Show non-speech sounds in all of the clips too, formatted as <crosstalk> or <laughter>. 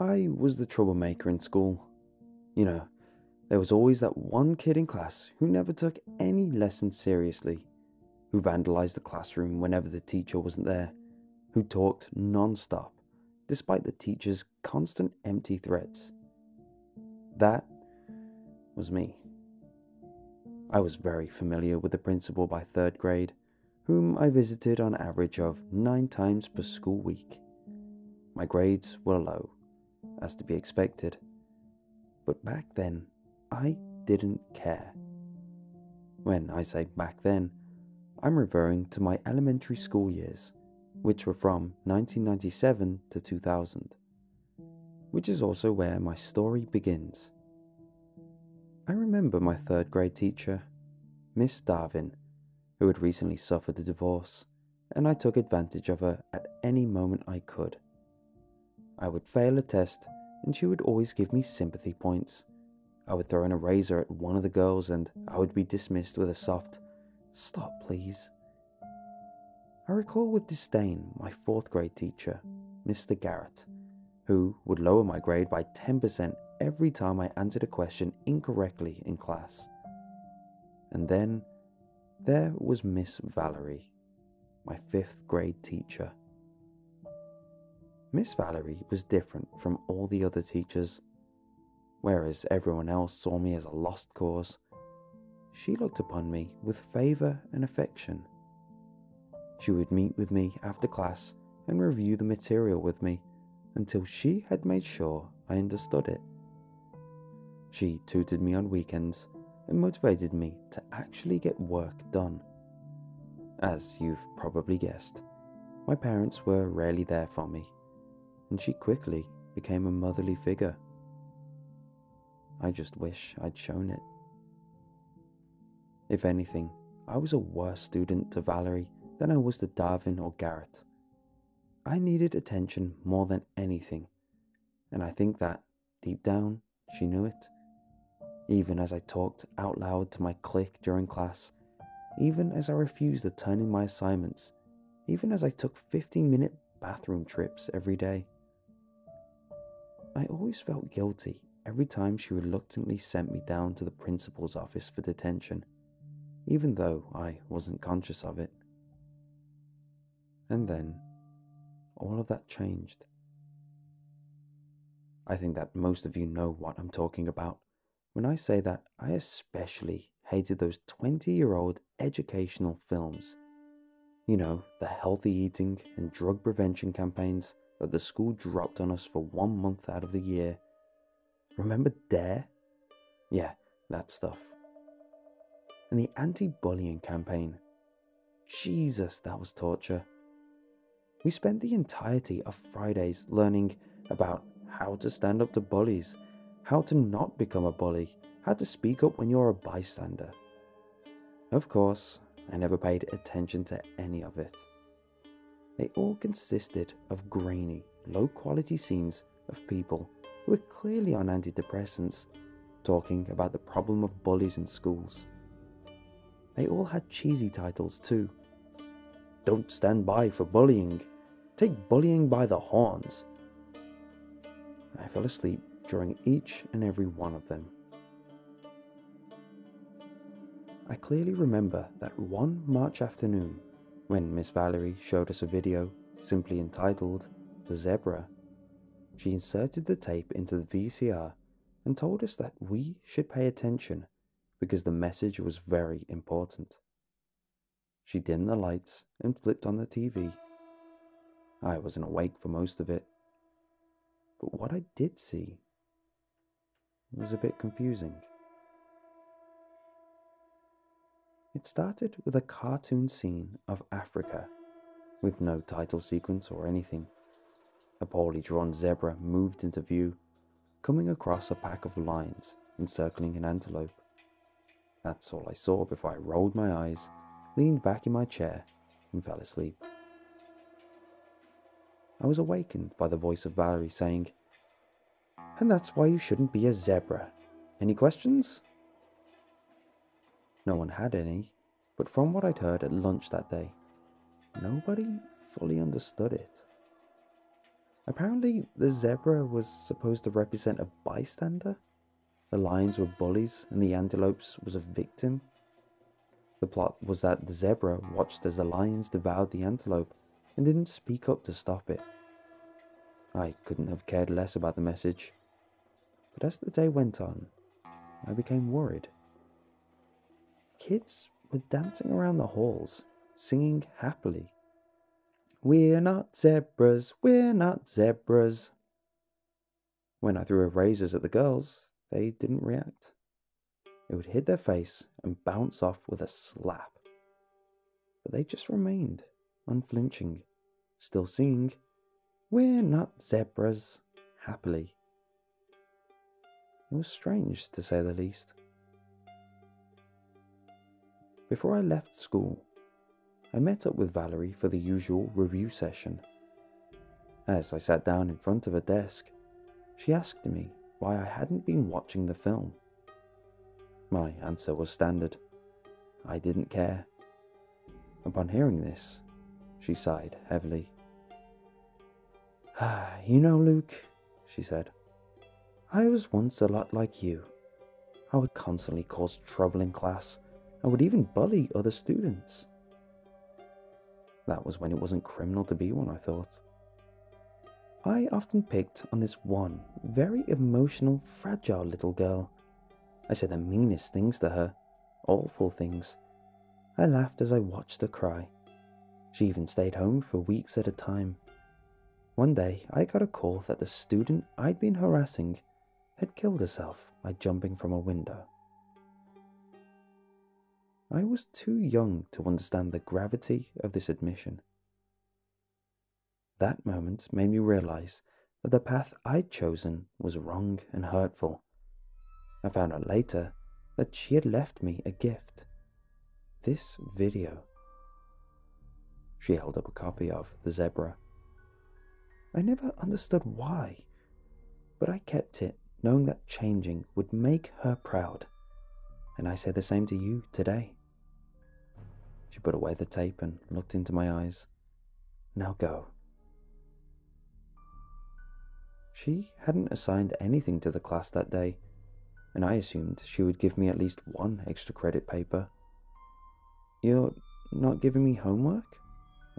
I was the troublemaker in school. You know, there was always that one kid in class who never took any lessons seriously, who vandalized the classroom whenever the teacher wasn't there, who talked non stop, despite the teacher's constant empty threats. That was me. I was very familiar with the principal by third grade, whom I visited on average of nine times per school week. My grades were low, as to be expected, but back then I didn't care. When I say back then, I'm referring to my elementary school years, which were from 1997 to 2000, which is also where my story begins. I remember my third grade teacher, Miss Darwin, who had recently suffered a divorce, and I took advantage of her at any moment I could. I would fail a test, and she would always give me sympathy points. I would throw an eraser at one of the girls, and I would be dismissed with a soft, Stop, please. I recall with disdain my fourth grade teacher, Mr. Garrett, who would lower my grade by 10% every time I answered a question incorrectly in class. And then there was Miss Valerie, my fifth grade teacher. Miss Valerie was different from all the other teachers. Whereas everyone else saw me as a lost cause, she looked upon me with favour and affection. She would meet with me after class and review the material with me until she had made sure I understood it. She tutored me on weekends and motivated me to actually get work done. As you've probably guessed, my parents were rarely there for me, and she quickly became a motherly figure. I just wish I'd shown it. If anything, I was a worse student to Valerie than I was to Darwin or Garrett. I needed attention more than anything, and I think that, deep down, she knew it even as I talked out loud to my clique during class, even as I refused to turn in my assignments, even as I took 15 minute bathroom trips every day. I always felt guilty every time she reluctantly sent me down to the principal's office for detention, even though I wasn't conscious of it. And then, all of that changed. I think that most of you know what I'm talking about when I say that I especially hated those 20 year old educational films. You know, the healthy eating and drug prevention campaigns that the school dropped on us for one month out of the year. Remember Dare? Yeah, that stuff. And the anti bullying campaign. Jesus, that was torture. We spent the entirety of Fridays learning about how to stand up to bullies how to not become a bully, how to speak up when you're a bystander. Of course, I never paid attention to any of it. They all consisted of grainy, low quality scenes of people who were clearly on antidepressants talking about the problem of bullies in schools. They all had cheesy titles too. Don't stand by for bullying. Take bullying by the horns. I fell asleep during each and every one of them. I clearly remember that one March afternoon when Miss Valerie showed us a video simply entitled The Zebra. She inserted the tape into the VCR and told us that we should pay attention because the message was very important. She dimmed the lights and flipped on the TV. I wasn't awake for most of it. But what I did see was a bit confusing. It started with a cartoon scene of Africa, with no title sequence or anything. A poorly drawn zebra moved into view, coming across a pack of lions encircling an antelope. That's all I saw before I rolled my eyes, leaned back in my chair, and fell asleep. I was awakened by the voice of Valerie saying, and that's why you shouldn't be a zebra. Any questions? No one had any, but from what I'd heard at lunch that day, nobody fully understood it. Apparently, the zebra was supposed to represent a bystander. The lions were bullies and the antelopes was a victim. The plot was that the zebra watched as the lions devoured the antelope and didn't speak up to stop it. I couldn't have cared less about the message. But as the day went on, I became worried. Kids were dancing around the halls, singing happily. We're not zebras, we're not zebras. When I threw erasers at the girls, they didn't react. It would hit their face and bounce off with a slap. But they just remained, unflinching, still singing, We're not zebras, happily. It was strange, to say the least. Before I left school, I met up with Valerie for the usual review session. As I sat down in front of her desk, she asked me why I hadn't been watching the film. My answer was standard I didn't care. Upon hearing this, she sighed heavily. Ah, <sighs> you know, Luke, she said, I was once a lot like you. I would constantly cause trouble in class and would even bully other students. That was when it wasn't criminal to be one, I thought. I often picked on this one very emotional, fragile little girl. I said the meanest things to her, awful things. I laughed as I watched her cry. She even stayed home for weeks at a time. One day, I got a call that the student I'd been harassing had killed herself by jumping from a window. I was too young to understand the gravity of this admission. That moment made me realize that the path I'd chosen was wrong and hurtful. I found out later that she had left me a gift. This video. She held up a copy of The Zebra. I never understood why, but I kept it knowing that changing would make her proud. And I say the same to you today. She put away the tape and looked into my eyes. Now go. She hadn't assigned anything to the class that day, and I assumed she would give me at least one extra credit paper. You're not giving me homework?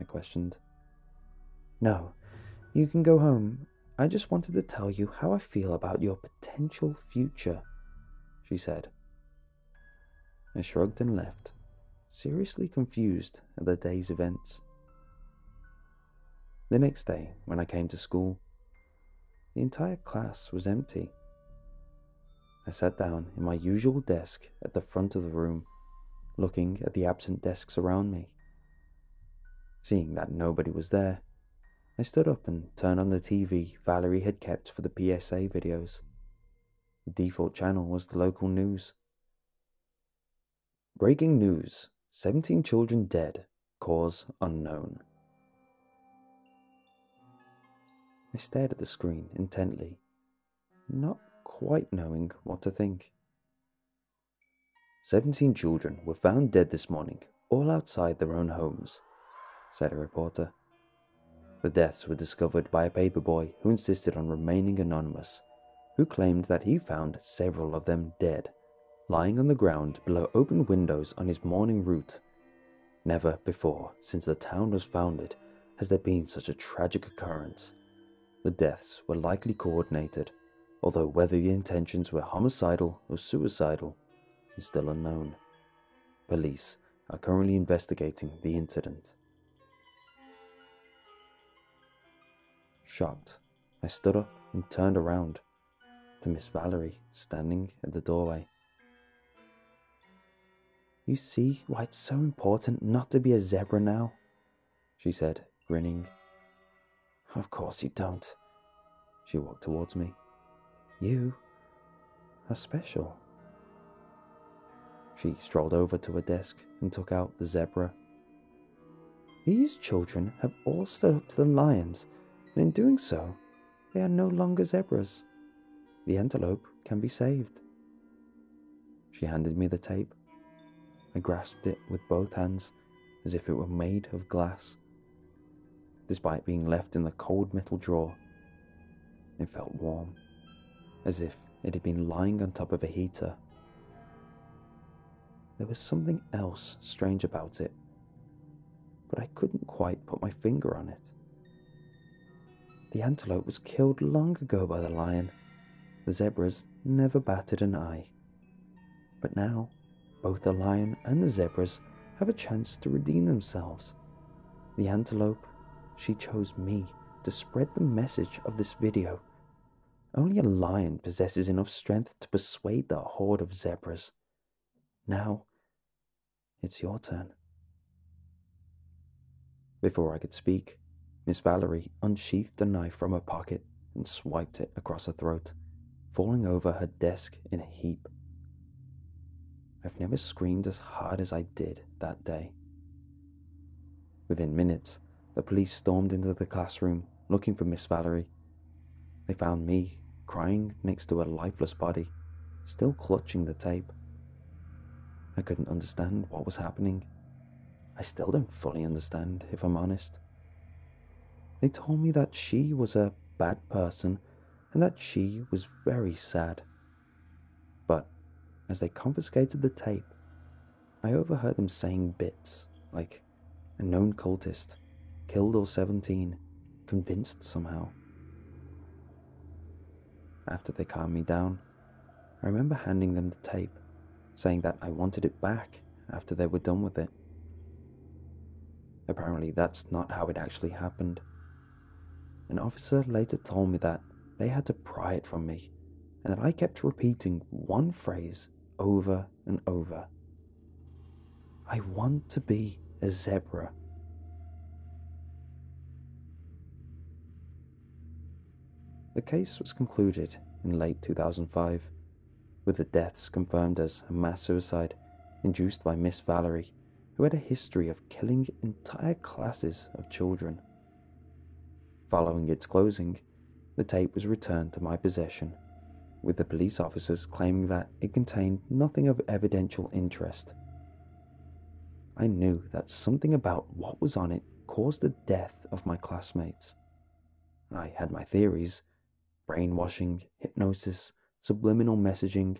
I questioned. No, you can go home. I just wanted to tell you how I feel about your potential future, she said. I shrugged and left seriously confused at the day's events. The next day, when I came to school, the entire class was empty. I sat down in my usual desk at the front of the room, looking at the absent desks around me. Seeing that nobody was there, I stood up and turned on the TV Valerie had kept for the PSA videos. The default channel was the local news. Breaking news 17 children dead, cause unknown. I stared at the screen intently, not quite knowing what to think. 17 children were found dead this morning, all outside their own homes, said a reporter. The deaths were discovered by a paperboy who insisted on remaining anonymous, who claimed that he found several of them dead lying on the ground below open windows on his morning route. Never before, since the town was founded, has there been such a tragic occurrence. The deaths were likely coordinated, although whether the intentions were homicidal or suicidal is still unknown. Police are currently investigating the incident. Shocked, I stood up and turned around to Miss Valerie standing at the doorway. You see why it's so important not to be a zebra now? She said, grinning. Of course you don't. She walked towards me. You are special. She strolled over to her desk and took out the zebra. These children have all stood up to the lions, and in doing so, they are no longer zebras. The antelope can be saved. She handed me the tape. I grasped it with both hands as if it were made of glass. Despite being left in the cold metal drawer, It felt warm, as if it had been lying on top of a heater. There was something else strange about it, but I couldn't quite put my finger on it. The antelope was killed long ago by the lion. The zebras never batted an eye. But now, both the lion and the zebras have a chance to redeem themselves. The antelope, she chose me to spread the message of this video. Only a lion possesses enough strength to persuade the horde of zebras. Now, it's your turn. Before I could speak, Miss Valerie unsheathed a knife from her pocket and swiped it across her throat, falling over her desk in a heap. I've never screamed as hard as I did that day. Within minutes, the police stormed into the classroom looking for Miss Valerie. They found me crying next to a lifeless body, still clutching the tape. I couldn't understand what was happening. I still don't fully understand, if I'm honest. They told me that she was a bad person and that she was very sad. As they confiscated the tape, I overheard them saying bits like a known cultist, killed or 17, convinced somehow. After they calmed me down, I remember handing them the tape, saying that I wanted it back after they were done with it. Apparently, that's not how it actually happened. An officer later told me that they had to pry it from me and that I kept repeating one phrase over and over I want to be a zebra. The case was concluded in late 2005, with the deaths confirmed as a mass suicide induced by Miss Valerie, who had a history of killing entire classes of children. Following its closing, the tape was returned to my possession, with the police officers claiming that it contained nothing of evidential interest. I knew that something about what was on it caused the death of my classmates. I had my theories brainwashing, hypnosis, subliminal messaging,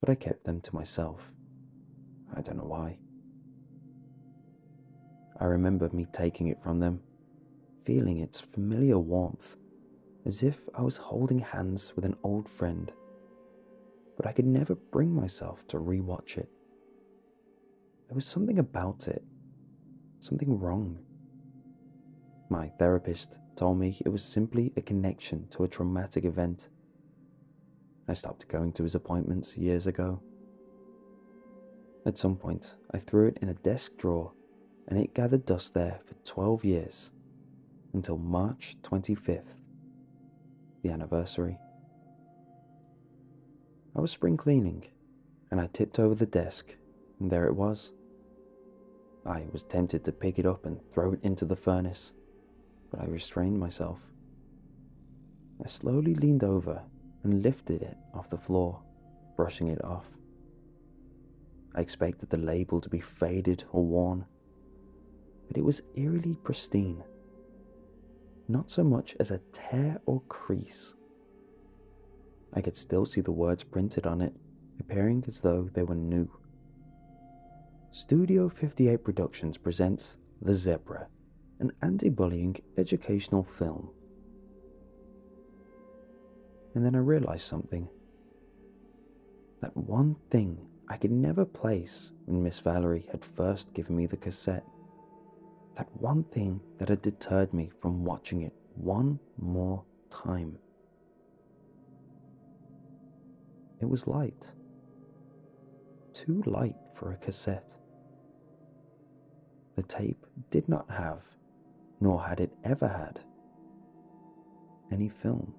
but I kept them to myself. I don't know why. I remember me taking it from them feeling its familiar warmth, as if I was holding hands with an old friend. But I could never bring myself to rewatch it. There was something about it, something wrong. My therapist told me it was simply a connection to a traumatic event. I stopped going to his appointments years ago. At some point, I threw it in a desk drawer and it gathered dust there for 12 years until March 25th, the anniversary. I was spring cleaning and I tipped over the desk, and there it was. I was tempted to pick it up and throw it into the furnace, but I restrained myself. I slowly leaned over and lifted it off the floor, brushing it off. I expected the label to be faded or worn, but it was eerily pristine not so much as a tear or crease. I could still see the words printed on it, appearing as though they were new. Studio 58 Productions presents The Zebra, an anti bullying educational film. And then I realized something. That one thing I could never place when Miss Valerie had first given me the cassette that one thing that had deterred me from watching it one more time. It was light. Too light for a cassette. The tape did not have, nor had it ever had, any film.